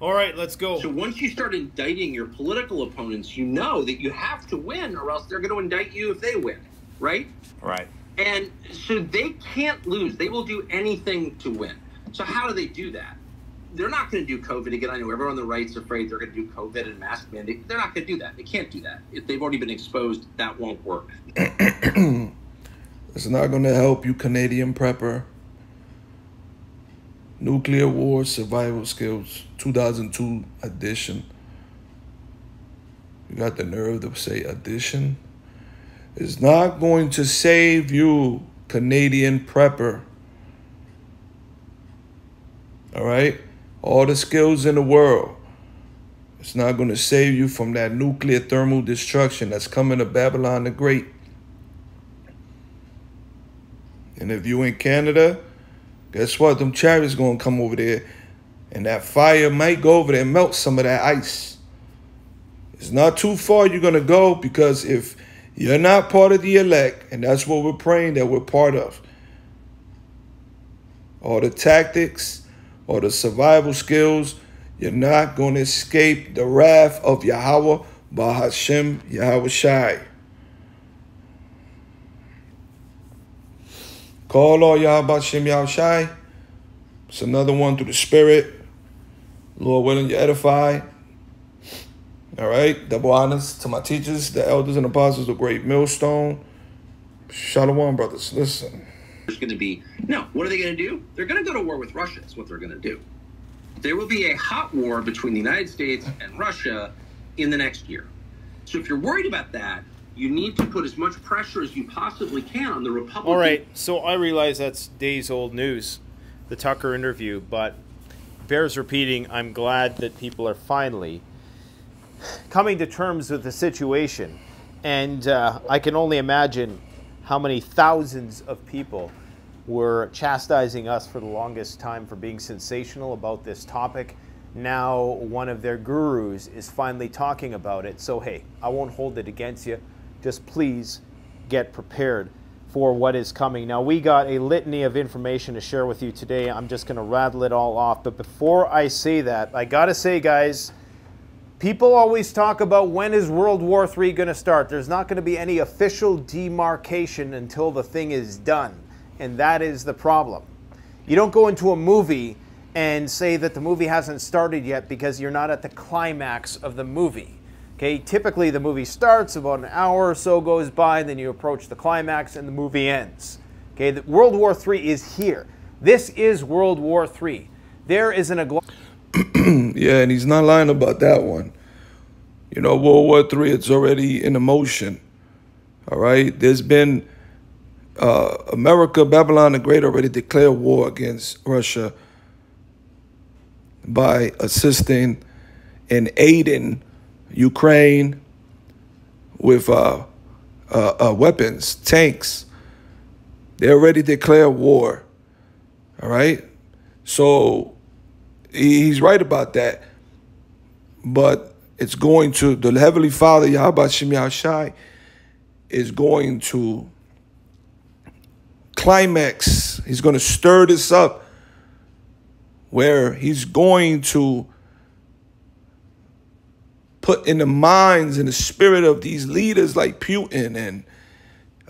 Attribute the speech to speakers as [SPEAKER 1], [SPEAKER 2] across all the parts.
[SPEAKER 1] All right, let's go.
[SPEAKER 2] So once you start indicting your political opponents, you know that you have to win, or else they're going to indict you if they win, right?
[SPEAKER 1] Right.
[SPEAKER 2] And so they can't lose. They will do anything to win. So how do they do that? They're not going to do COVID again. I know everyone on the right's afraid they're going to do COVID and mask mandate. They're not going to do that. They can't do that. If they've already been exposed, that won't work.
[SPEAKER 3] it's not going to help you, Canadian prepper. Nuclear War Survival Skills 2002 edition. You got the nerve to say edition? It's not going to save you, Canadian prepper. All right? All the skills in the world. It's not going to save you from that nuclear thermal destruction that's coming to Babylon the Great. And if you in Canada, Guess what? Them chariots gonna come over there, and that fire might go over there and melt some of that ice. It's not too far you're gonna go because if you're not part of the elect, and that's what we're praying that we're part of, all the tactics, or the survival skills, you're not gonna escape the wrath of Yahweh Bahashem Yahweh Shai. Call all Yahweh Shem Shai. It's another one through the Spirit. Lord willing, you edify. All right. Double honors to my teachers, the elders and apostles, the great millstone. Shalom, brothers. Listen.
[SPEAKER 2] There's going to be, no, what are they going to do? They're going to go to war with Russia. That's what they're going to do. There will be a hot war between the United States and Russia in the next year. So if you're worried about that, you need to put as much pressure as you possibly can on the Republicans.
[SPEAKER 1] All right, so I realize that's days old news, the Tucker interview, but bears repeating. I'm glad that people are finally coming to terms with the situation, and uh, I can only imagine how many thousands of people were chastising us for the longest time for being sensational about this topic. Now, one of their gurus is finally talking about it. So, hey, I won't hold it against you just please get prepared for what is coming. Now, we got a litany of information to share with you today. I'm just going to rattle it all off. But before I say that, I got to say, guys, people always talk about when is World War III going to start. There's not going to be any official demarcation until the thing is done. And that is the problem. You don't go into a movie and say that the movie hasn't started yet because you're not at the climax of the movie. Okay, typically the movie starts, about an hour or so goes by, and then you approach the climax and the movie ends. Okay, the World War III is here. This is World War III. There is an...
[SPEAKER 3] yeah, and he's not lying about that one. You know, World War III, it's already in motion. All right, there's been uh, America, Babylon the Great already declared war against Russia by assisting and aiding Ukraine with uh, uh, uh, weapons, tanks. They already declared war. All right? So he's right about that. But it's going to, the Heavenly Father, Yahweh Shem Shai, is going to climax. He's going to stir this up where he's going to put in the minds and the spirit of these leaders like Putin and,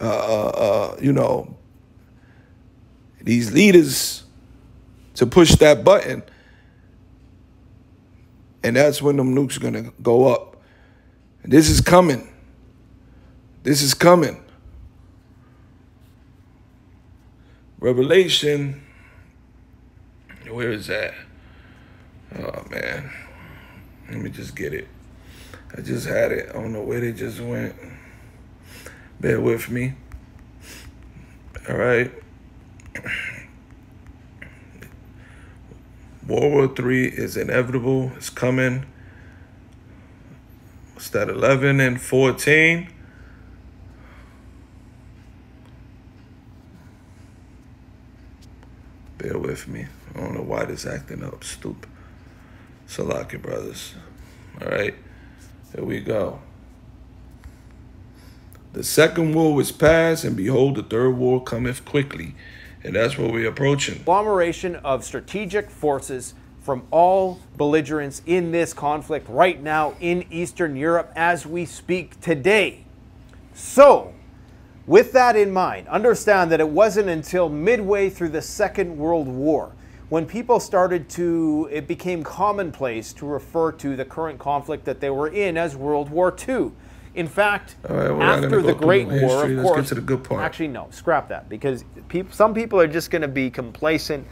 [SPEAKER 3] uh, uh, uh, you know, these leaders to push that button. And that's when them nukes are going to go up. And this is coming. This is coming. Revelation, where is that? Oh, man. Let me just get it. I just had it. I don't know where they just went. Bear with me. All right. World War Three is inevitable. It's coming. What's that? Eleven and fourteen. Bear with me. I don't know why this acting up. Stupid. Salaki brothers. All right. Here we go. The second war is past, and behold, the third war cometh quickly. And that's what we're approaching.
[SPEAKER 1] Agglomeration of strategic forces from all belligerents in this conflict right now in Eastern Europe as we speak today. So, with that in mind, understand that it wasn't until midway through the Second World War when people started to, it became commonplace to refer to the current conflict that they were in as World War II. In fact,
[SPEAKER 3] right, well, after
[SPEAKER 1] the Great War,
[SPEAKER 3] history.
[SPEAKER 1] of
[SPEAKER 3] Let's
[SPEAKER 1] course,
[SPEAKER 3] get to the good part.
[SPEAKER 1] actually no, scrap that because some people are just going to be complacent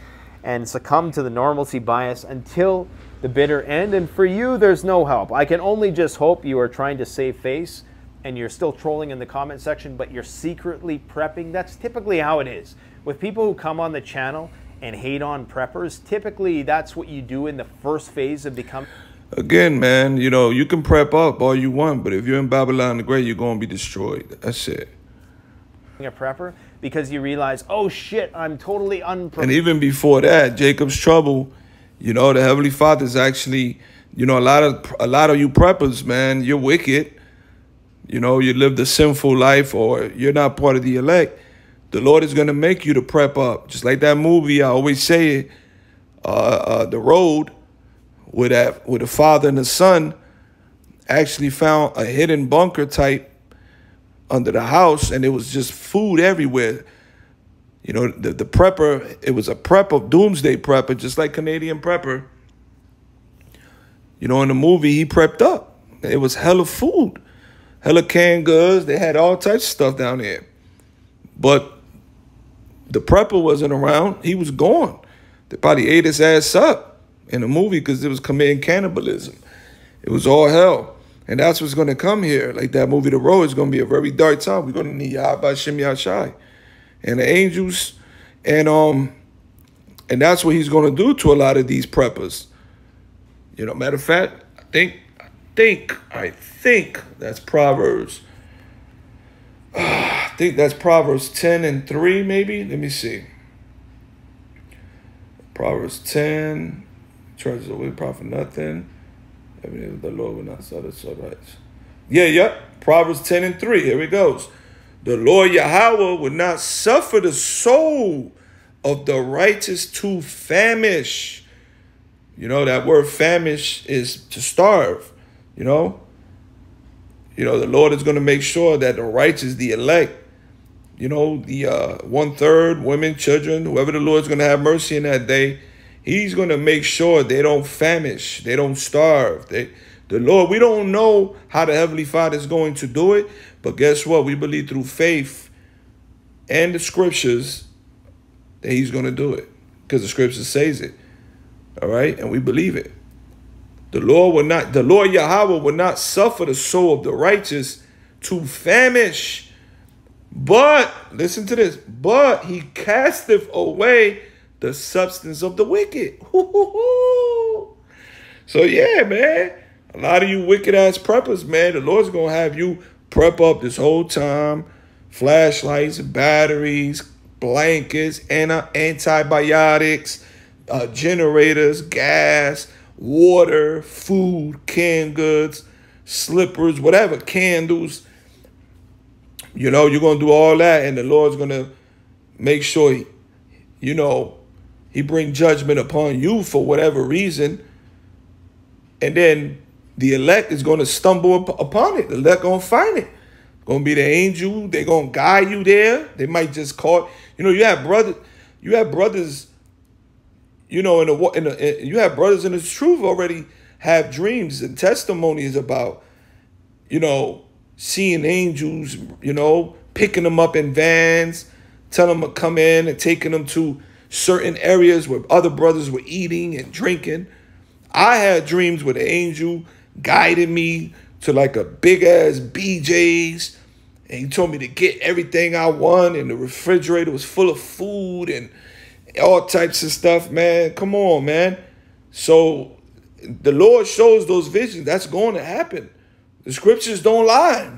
[SPEAKER 1] and succumb to the normalcy bias until the bitter end. And for you, there's no help. I can only just hope you are trying to save face and you're still trolling in the comment section, but you're secretly prepping. That's typically how it is with people who come on the channel and hate on preppers. Typically, that's what you do in the first phase of becoming.
[SPEAKER 3] Again, man, you know, you can prep up all you want, but if you're in Babylon the Great, you're going to be destroyed. That's it.
[SPEAKER 1] A prepper because you realize, oh shit, I'm totally unprepared.
[SPEAKER 3] And even before that, Jacob's trouble, you know, the Heavenly Father's actually, you know, a lot of a lot of you preppers, man, you're wicked. You know, you lived a sinful life or you're not part of the elect. The Lord is going to make you to prep up. Just like that movie, I always say it, uh, uh, The Road, where, that, where the father and the son actually found a hidden bunker type under the house, and it was just food everywhere. You know, the, the prepper, it was a prepper, doomsday prepper, just like Canadian prepper. You know, in the movie, he prepped up. It was hella food, hella canned goods. They had all types of stuff down there. But the prepper wasn't around. He was gone. They probably ate his ass up in the movie because it was committing cannibalism. It was all hell. And that's what's going to come here. Like that movie, The Road, is going to be a very dark time. We're going to need Yahweh Shem Yashai. And the angels. And um, and that's what he's going to do to a lot of these preppers. You know, matter of fact, I think, I think, I think that's Proverbs. I think that's Proverbs 10 and 3, maybe. Let me see. Proverbs 10, treasures away profit nothing. I mean, the Lord will not sell it so right. Yeah, yep. Proverbs 10 and 3. Here it goes. The Lord Yahweh would not suffer the soul of the righteous to famish. You know, that word famish is to starve, you know. You know, the Lord is going to make sure that the righteous, the elect, you know, the uh, one third women, children, whoever the Lord's going to have mercy in that day, He's going to make sure they don't famish, they don't starve. They, the Lord, we don't know how the Heavenly Father is going to do it, but guess what? We believe through faith and the scriptures that He's going to do it because the scripture says it. All right, and we believe it. The Lord will not, the Lord Yahweh will not suffer the soul of the righteous to famish. But listen to this, but he casteth away the substance of the wicked. So yeah, man. A lot of you wicked ass preppers, man. The Lord's gonna have you prep up this whole time. Flashlights, batteries, blankets, and antibiotics, uh, generators, gas, water, food, canned goods, slippers, whatever, candles. You know, you're going to do all that, and the Lord's going to make sure, he, you know, he bring judgment upon you for whatever reason. And then the elect is going to stumble up upon it. The elect going to find it. Going to be the angel. They're going to guide you there. They might just call, you know, you have brothers, you have brothers you know, in the in the, you have brothers in the truth already have dreams and testimonies about, you know, seeing angels, you know, picking them up in vans, telling them to come in and taking them to certain areas where other brothers were eating and drinking. I had dreams where the angel guided me to like a big ass BJ's and he told me to get everything I want and the refrigerator was full of food and all types of stuff, man. Come on, man. So the Lord shows those visions. That's going to happen. The scriptures don't lie.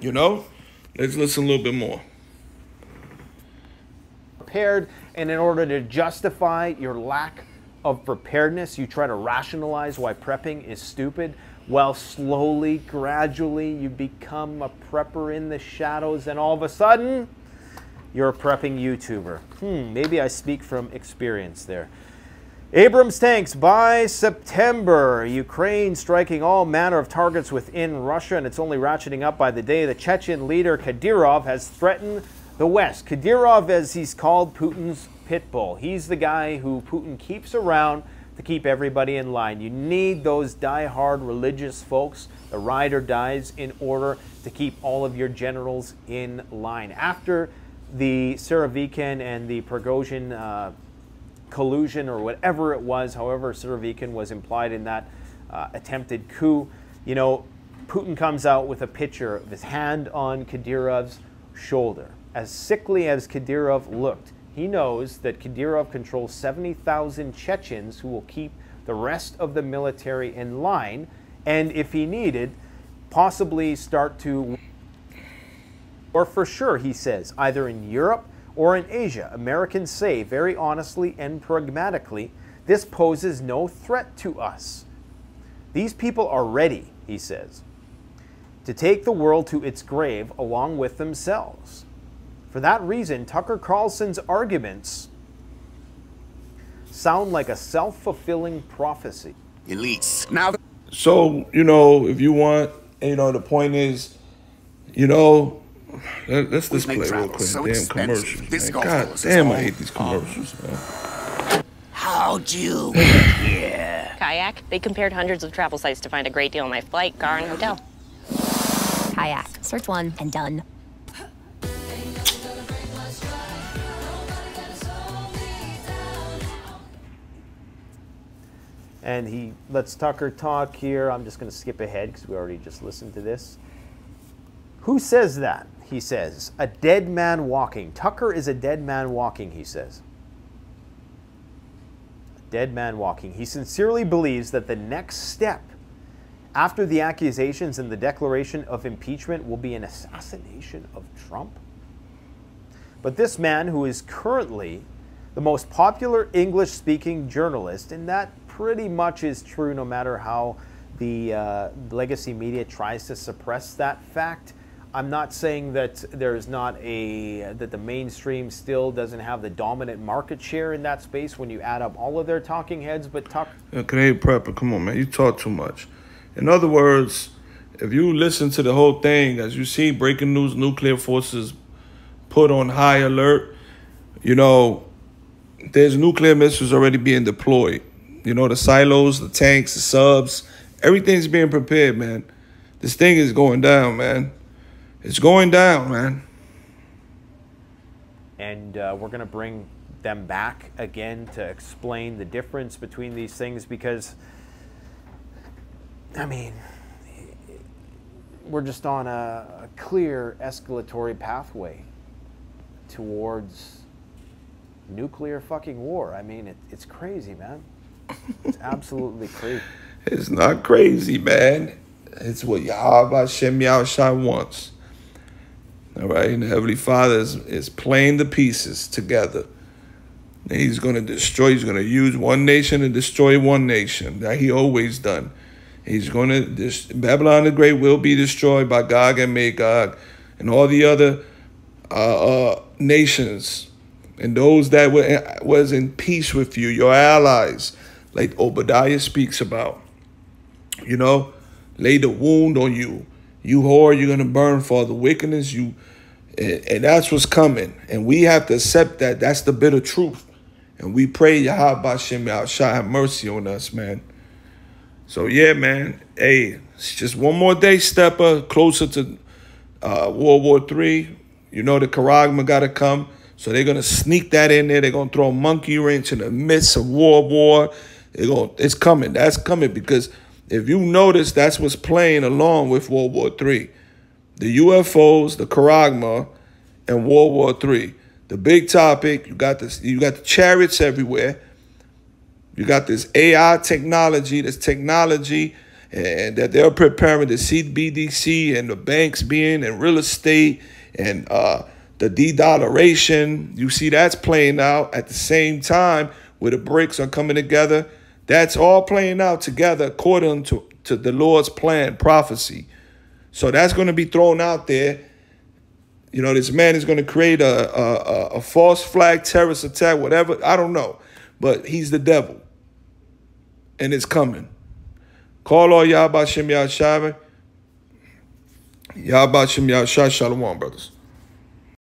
[SPEAKER 3] You know? Let's listen a little bit more.
[SPEAKER 1] Prepared, and in order to justify your lack of preparedness, you try to rationalize why prepping is stupid. While slowly, gradually, you become a prepper in the shadows, and all of a sudden, you're a prepping YouTuber. Hmm, maybe I speak from experience there. Abrams tanks by September. Ukraine striking all manner of targets within Russia, and it's only ratcheting up by the day. The Chechen leader Kadyrov has threatened the West. Kadyrov, as he's called Putin's pit bull, he's the guy who Putin keeps around to keep everybody in line. You need those die-hard religious folks, the ride or dies, in order to keep all of your generals in line. After the Surovikin and the Prigozhin uh, collusion or whatever it was, however Surovikin was implied in that uh, attempted coup. You know, Putin comes out with a picture of his hand on Kadyrov's shoulder. As sickly as Kadyrov looked, he knows that Kadyrov controls 70,000 Chechens who will keep the rest of the military in line, and if he needed, possibly start to, or for sure, he says, either in Europe or in Asia, Americans say very honestly and pragmatically, this poses no threat to us. These people are ready, he says, to take the world to its grave along with themselves. For that reason, Tucker Carlson's arguments sound like a self fulfilling prophecy.
[SPEAKER 4] Elites. Now,
[SPEAKER 3] So, you know, if you want, you know, the point is, you know, let, us just play real quick.
[SPEAKER 4] so
[SPEAKER 3] damn
[SPEAKER 4] expensive.
[SPEAKER 3] commercials.
[SPEAKER 4] This
[SPEAKER 3] man. God damn, I hate these commercials, man.
[SPEAKER 4] how'd you? Yeah.
[SPEAKER 5] Kayak. They compared hundreds of travel sites to find a great deal on my flight, car, and hotel.
[SPEAKER 6] Kayak. Search one and done.
[SPEAKER 1] And he lets Tucker talk here. I'm just going to skip ahead because we already just listened to this. Who says that? He says, a dead man walking. Tucker is a dead man walking, he says. A dead man walking. He sincerely believes that the next step after the accusations and the declaration of impeachment will be an assassination of Trump. But this man, who is currently the most popular English speaking journalist, and that pretty much is true no matter how the uh, legacy media tries to suppress that fact. I'm not saying that there's not a that the mainstream still doesn't have the dominant market share in that space when you add up all of their talking heads, but talk.
[SPEAKER 3] Uh, yeah, Canadian Prepper, come on, man. You talk too much. In other words, if you listen to the whole thing, as you see, breaking news, nuclear forces put on high alert, you know, there's nuclear missiles already being deployed. You know, the silos, the tanks, the subs, everything's being prepared, man. This thing is going down, man. It's going down, man.
[SPEAKER 1] and uh, we're going to bring them back again to explain the difference between these things because I mean we're just on a, a clear escalatory pathway towards nuclear fucking war. I mean, it, it's crazy, man. It's absolutely crazy.
[SPEAKER 3] It's not crazy, man. It's what Yahweh Shem Yahushua wants. All right, and the Heavenly Father is, is playing the pieces together. And he's going to destroy, he's going to use one nation to destroy one nation, that he always done. He's going to, Babylon the Great will be destroyed by Gog and Magog and all the other uh, uh, nations and those that were was in peace with you, your allies, like Obadiah speaks about. You know, lay the wound on you. You whore, you're gonna burn for the wickedness. You, and, and that's what's coming. And we have to accept that. That's the bitter truth. And we pray Yahweh Shem Yahushua have mercy on us, man. So yeah, man. Hey, it's just one more day, stepper, closer to uh, World War Three. You know the Charagma got to come, so they're gonna sneak that in there. They're gonna throw a monkey wrench in the midst of World War. They're going it's coming. That's coming because if you notice, that's what's playing along with World War Three, the UFOs, the Charagma, and World War Three. The big topic. You got this. You got the chariots everywhere. You got this AI technology, this technology, and that they're preparing the CBDC and the banks being and real estate and uh, the de-dollaration. You see that's playing out at the same time where the BRICS are coming together. That's all playing out together according to, to the Lord's plan, prophecy. So that's going to be thrown out there. You know, this man is going to create a, a, a false flag terrorist attack, whatever. I don't know. But he's the devil. and it's coming. Call all Yahba Shem Shem Yahshua Shalom, brothers.